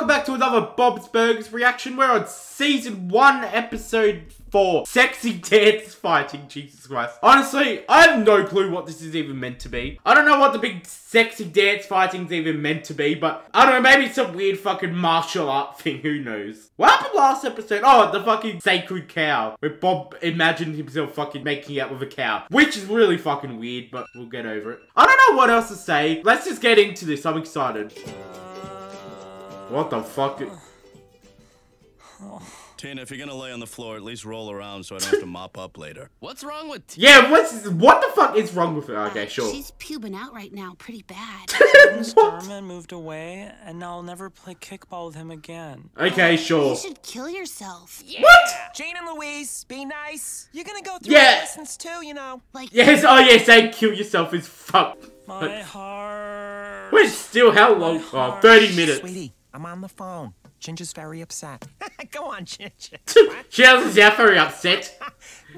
welcome back to another Bob's Burgers reaction. We're on season 1, episode 4. Sexy dance fighting, Jesus Christ. Honestly, I have no clue what this is even meant to be. I don't know what the big sexy dance fighting's even meant to be, but I don't know, maybe it's some weird fucking martial art thing, who knows. What happened last episode? Oh, the fucking sacred cow, where Bob imagined himself fucking making out with a cow, which is really fucking weird, but we'll get over it. I don't know what else to say. Let's just get into this. I'm excited. Uh, What the fuck? Tina, if you're gonna lay on the floor, at least roll around so I don't have to mop up later. What's wrong with T- Yeah, what's what the fuck is wrong with her? Uh, okay, sure. She's pubing out right now pretty bad. what? Starman moved away, and now I'll never play kickball with him again. Okay, sure. You should kill yourself. What? Gene and Louise, be nice. You're gonna go through Yeah. lessons too, you know. Like, Yes. Oh yeah, saying kill yourself is fuck. My heart. Wait, still how long? Oh, 30 minutes. Sweetie, I'm on the phone. Ginger's very upset. go on, Ginger. she doesn't sound very upset.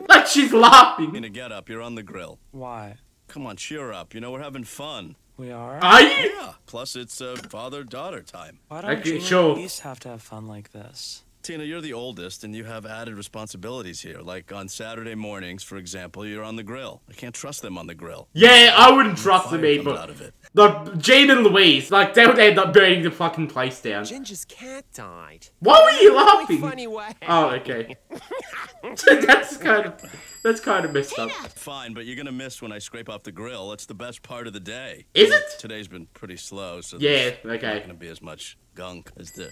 Like she's laughing. Tina, get up. You're on the grill. Why? Come on, cheer up. You know we're having fun. We are? Are you? Yeah. Plus, it's uh, father-daughter time. Why don't Okay, you sure. and Elise have to have fun like this? Tina, you're the oldest, and you have added responsibilities here. Like on Saturday mornings, for example, you're on the grill. I can't trust them on the grill. Yeah, I wouldn't trust them Fire comes either. out of it. Like Gene and Louise, like they would end up burning the fucking place down. Ginger's cat died. Why were you laughing? funny way. Oh, okay. that's kind of that's kind of messed up. Fine, but you're gonna miss when I scrape off the grill. That's the best part of the day. Is it? Today's been pretty slow, so Yeah, there's okay. not gonna be as much gunk as the.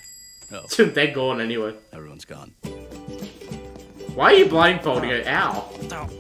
Oh, They're gone anyway. everyone's gone. Why are you blindfolding it? Ow. Oh,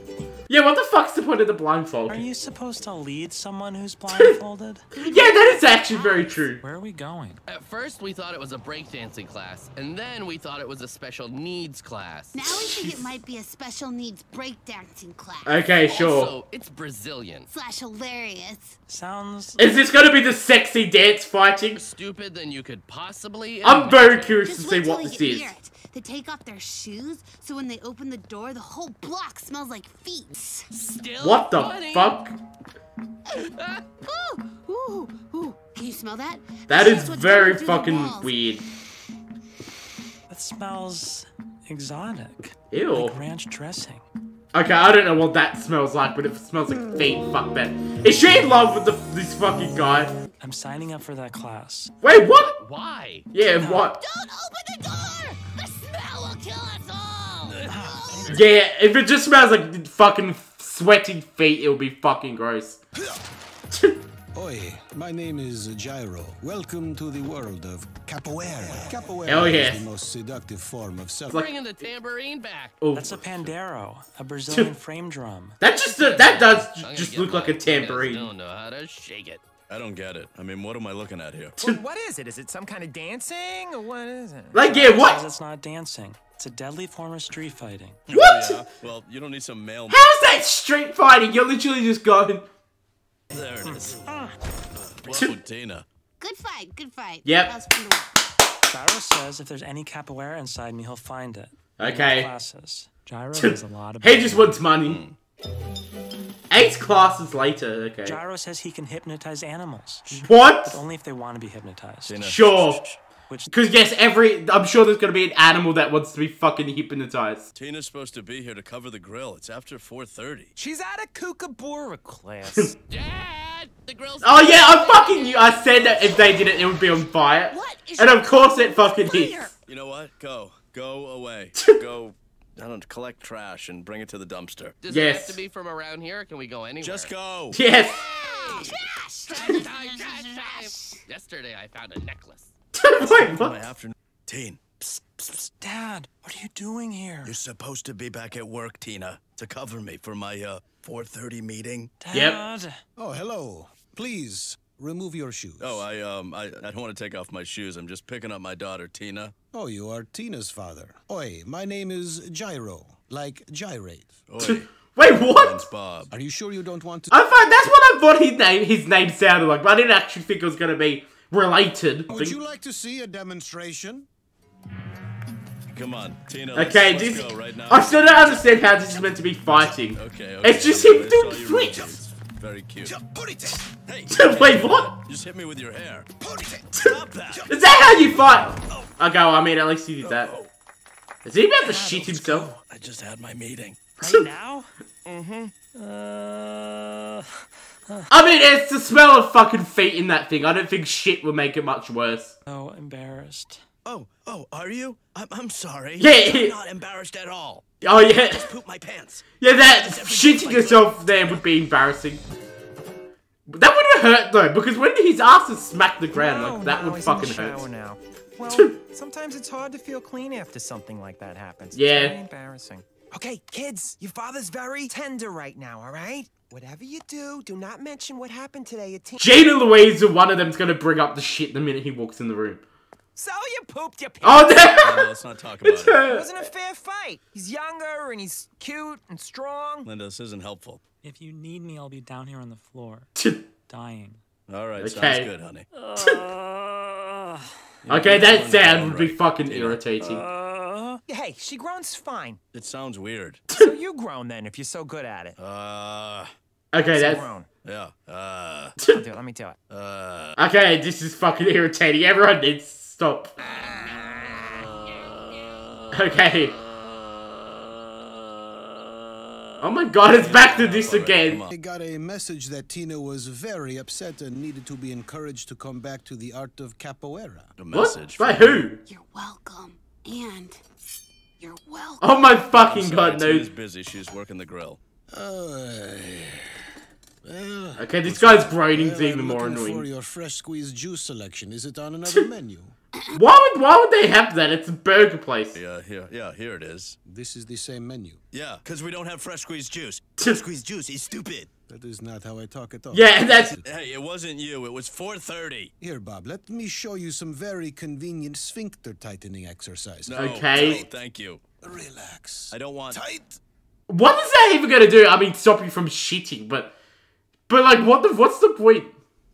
Yeah, what the fuck's the point of the blindfold? are you supposed to lead someone who's blindfolded? Yeah, that is actually very true. Where are we going? At first, we thought it was a breakdancing class, and then we thought it was a special needs class. now we think it might be a special needs breakdancing class. Okay, sure. Also, it's Brazilian. Slash hilarious. Sounds. Is this gonna be the sexy dance fighting? Stupid than you could possibly. I'm very imagine. curious to see what this is. it. They take off their shoes, so when they open the door, the whole block smells like feet. Still What the funny. fuck? Ooh, ooh, ooh. Can you smell that? That That's very coming through the fucking weird. That smells exotic. Ew. Like ranch dressing. Okay, I don't know what that smells like, but if it smells like feet, fuck that. Is she in love with the, this fucking guy? I'm signing up for that class. Wait, what? Why? Yeah, what? Don't open the door! The smell will kill us all! Yeah, if it just smells like fucking sweaty feet, it'll be fucking gross. Oi, my name is Jairo. Welcome to the world of capoeira. Capoeira Hell yeah. is the most seductive form of self. Like- Bringing the tambourine back. Oh, That's a pandeiro, a Brazilian frame drum. that just uh, that does just look like a mine. You guys tambourine. Don't know how to shake it. I don't get it. I mean, what am I looking at here? Well, what is it? Is it some kind of dancing what is it? Like, yeah, what? it's not dancing. It's a deadly form of street fighting. What? Yeah. Well, you don't need some male. How's that street fighting? You're literally just going. There it is. Ah. Whoa, Tina. Good fight, good fight. Yep. That fun to watch. Jairo says if there's any capoeira inside me, he'll find it. Okay. Classes. Jairo knows a lot of. He just wants money. Hmm. Eight classes later, okay. Jairo says he can hypnotize animals, What? only if they want to be hypnotized. Tina. Sure. Which Because yes, every I'm sure there's gonna be an animal that wants to be fucking hypnotized. Tina's supposed to be here to cover the grill. It's after 4:30. She's at a kookaburra class. Dad, the grill's. Oh yeah, I'm fucking you. I said that if they did it, it would be on fire. What is And of course it fucking fire? is. You know what? Go. Go away. Go. I don't collect trash and bring it to the dumpster. Does it have to be from around here, or can we go anywhere? Just go. Yes. Trash! Trash time, trash time. Yesterday, I found a necklace. Wait, My what? afternoon. Teen. Psst, psst, psst. Dad, what are you doing here? You're supposed to be back at work, Tina, to cover me for my uh 4:30 meeting. Dad. Yep. Oh, hello. Please remove your shoes. Oh, I um I, I don't want to take off my shoes. I'm just picking up my daughter, Tina. Oh, you are Tina's father. Oi, my name is Jairo, like gyrate. Oi, Wait, mine's what? Bob. Are you sure you don't want to? I thought that's what I thought his name his name sounded like, but I didn't actually think it was gonna be related. Would you like to see a demonstration? Come on, Tina. Let's, Okay, let's go right now. I still don't understand how this is meant to be fighting. Okay, okay. It's just okay, him doing saw flips. Very cute. Hey, Wait, what? just hit me with your hair. Stop Stop that. Is that how you fight? Okay, well, I mean, at least he did that. Is he about to shit himself? I just had my meeting. Right now? mm-hmm. Uh, I mean, it's the smell of fucking feet in that thing. I don't think shit would make it much worse. so embarrassed. Oh, oh, are you? I'm, I'm sorry. Yeah. I'm not embarrassed at all. Oh, yeah. Just Poop my pants. Yeah, that shitting yourself there would be embarrassing. That would have hurt, though, because when his ass is smacked the ground, No, like, that no, would he's in the fucking hurt. shower now. Well, sometimes it's hard to feel clean after something like that happens. It's Yeah. very embarrassing. Okay, kids, your father's very tender right now, all right? Whatever you do, do not mention what happened today at team. Gina Louise, one of them's gonna bring up the shit the minute he walks in the room. So you pooped your pants. Oh, No, no! let's not talk about It's it. It wasn't a fair fight. He's younger and he's cute and strong. Linda, this isn't helpful. If you need me, I'll be down here on the floor, dying. All right, Okay. sounds good, honey. Uh, Okay, that sound all would be right, fucking Tina. irritating. uh, Hey, she groans fine. It sounds weird. So you groan then if you're so good at it. Uh, Okay, So that's. grown. yeah. Uh, I'll do it. Let me do it. uh. Okay, this is fucking irritating. Everyone needs to stop. Okay. Oh my god, it's back to this again. I got a message that Tina was very upset and needed to be encouraged to come back to the art of capoeira. A What? message. By who? You're welcome. And you're welcome. Oh my fucking Sorry, god, Tina's no. busy. She's working the grill. Uh, well, Okay, this guy's grinding well, even I'm more looking For annoying. your fresh squeezed juice selection, is it on another menu? Why would why would they have that? It's a burger place. Yeah, here, yeah, here it is. This is the same menu. Yeah, because we don't have fresh squeezed juice. fresh Squeezed juice is stupid. That is not how I talk at all. Yeah, that's Hey, it wasn't you. It was 4:30. Here, Bob, let me show you some very convenient sphincter tightening exercises. No, Okay. no, thank you. Relax. I don't want. Tight. what is that even gonna do? I mean, stop you from shitting, but but like, what the what's the point?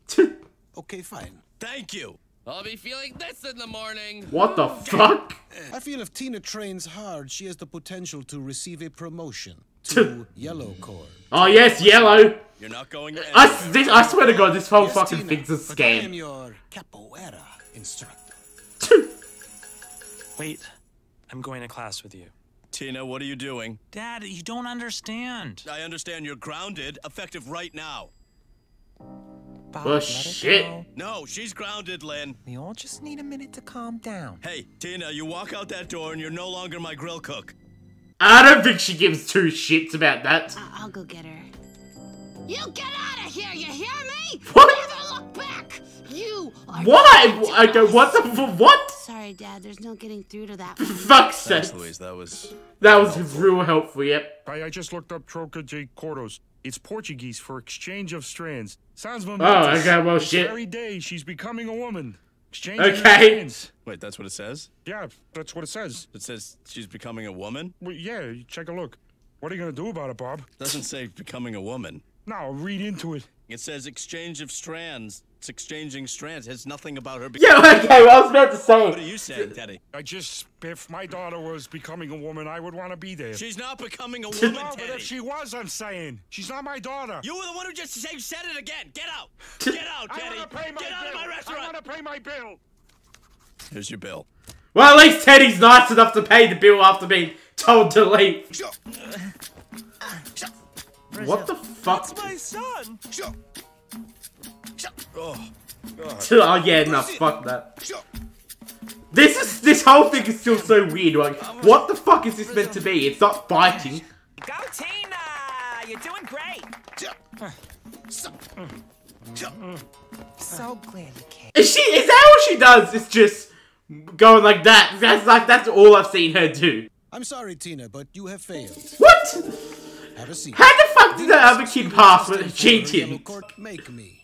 Okay, fine. Thank you. I'll be feeling this in the morning. what the fuck? I feel if Tina trains hard, she has the potential to receive a promotion to yellow cord. Oh yes, yellow. You're not going. I, s- this, I swear to God, this whole Yes, fucking Tina, thing's a but I am scam. your capoeira instructor. wait, I'm going to class with you. Tina, what are you doing? Dad, you don't understand. I understand you're grounded, effective right now. Bob, oh, Well, shit. No, she's grounded, Lynn. We all just need a minute to calm down. Hey, Tina, you walk out that door and you're no longer my grill cook. I don't think she gives two shits about that. I- I'll go get her. You get out of here, you hear me? What? Never look back! You are Why? dead I go, what the what? Sorry, Dad, there's no getting through to that one. Fuck's Thanks, sake. Louise. That was. That was real helpful. Yep. I, I just looked up Troca de Cordas. It's Portuguese for exchange of strands. Sounds Oh, momentous. okay. Well, This shit. very day, she's becoming a woman. Exchanging her Okay. strands. Wait, that's what it says? Yeah, that's what it says. It says she's becoming a woman? Well, yeah, check a look. What are you gonna do about it, Bob? Doesn't say becoming a woman. No, read into it. It says exchange of strands. It's exchanging strands. It has nothing about her. Yeah. Okay. Well, I was about to say. What are you saying, Teddy? I just, if my daughter was becoming a woman, I would want to be there. She's not becoming a woman, no, but if she was, I'm saying she's not my daughter. You were the one who just said, said it again. Get out. Get out, I Teddy. want to pay my Get out bill. of my restaurant. I want to pay my bill. Here's your bill. Well, at least Teddy's nice enough to pay the bill after being told to leave. What the fuck? That's my son. Oh, oh yeah, no, fuck that. This is this whole thing is still so weird. Like, what the fuck is this meant to be? It's not fighting. Go, Tina! You're doing great. So glad you came. Is she? Is that what she does? It's just going like that. That's like that's all I've seen her do. I'm sorry, Tina, but you have failed. What? Have a seat. How the fuck did that other kid pass with Contestant for cheating? Make me.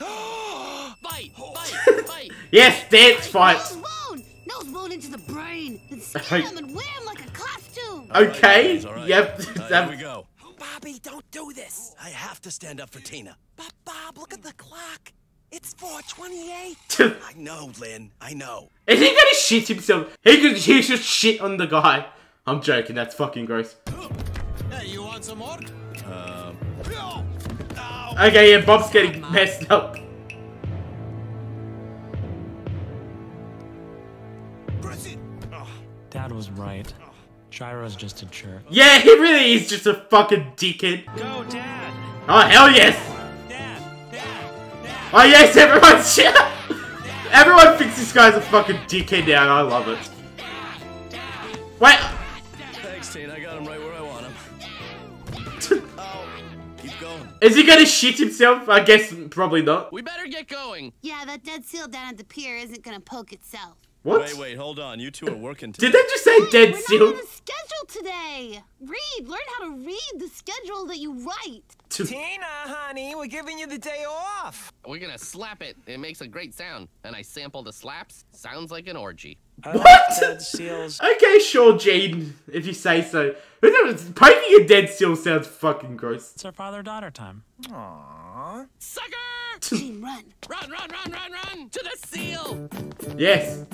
Fight, fight, fight. Yes, dance fight. Nose bone! Nose bone into the brain! Then Hey. skin him and wear him like a costume! Okay. All right. Yep. Uh, here we go. Bobby, don't do this. I have to stand up for Tina. But Bob, look at the clock. It's 428. I know, Lynn. I know. Is he gonna shit himself? He could. He should shit on the guy. I'm joking. That's fucking gross. Hey, you want some more? Okay, yeah, Bob's getting messed up. Dad was right. Jairo's just a jerk. Yeah, he really is just a fucking dickhead. Go, Dad! Oh, hell yes! Dad! Dad! Dad! Oh, yes, everyone's shit! Everyone thinks this guy's a fucking dickhead now, and I love it. Wait, Thanks, Tina. I got him right where I want him. Is he gonna shit himself? I guess probably not. We better get going. Yeah, that dead seal down at the pier isn't gonna poke itself. What? Wait, wait, hold on. You two are working today. Did today. they just say dead We're seal? not on a schedule today. Read, learn how to read the schedule that you write. Tina, honey, we're giving you the day off. We're gonna slap it. It makes a great sound. And I sample the slaps. Sounds like an orgy. What? dead seals. Okay, sure, Gene, if you say so. Who knows? Poking a dead seal sounds fucking gross. It's our father-daughter time. Aww. Sucker! Team, run. Run, run, run, run, run! To the seal! Yes.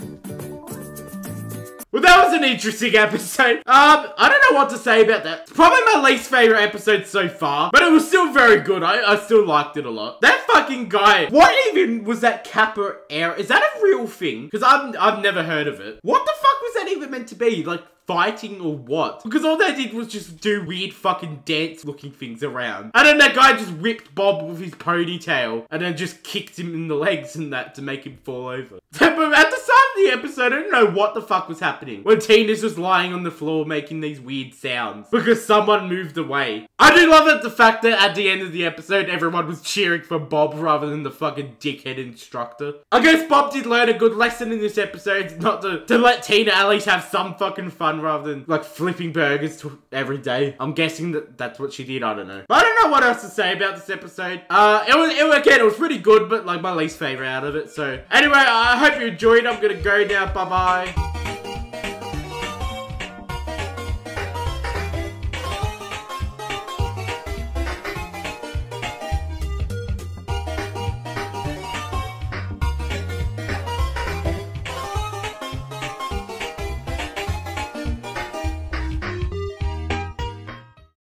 Well, that was an interesting episode. Um, I don't know what to say about that. It's probably my least favorite episode so far, but it was still very good. I, I still liked it a lot. That fucking guy. What even was that Kappa Air? Is that a real thing? Because I've, I've never heard of it. What the fuck was that even meant to be? Like, fighting or what? Because all they did was just do weird fucking dance looking things around. And then that guy just whipped Bob with his ponytail and then just kicked him in the legs and that to make him fall over. but at the start of the episode, I didn't know what the fuck was happening. When Tina's just lying on the floor making these weird sounds because someone moved away. I do love it the fact that at the end of the episode, everyone was cheering for Bob rather than the fucking dickhead instructor. I guess Bob did learn a good lesson in this episode, not to, to let Tina at least have some fucking fun rather than like flipping burgers to, every day. I'm guessing that that's what she did. I don't know. But I don't know what else to say about this episode. Uh, it was, it again, it was pretty good, but like my least favorite out of it. So anyway, I hope you enjoyed. I'm gonna go now. Bye bye.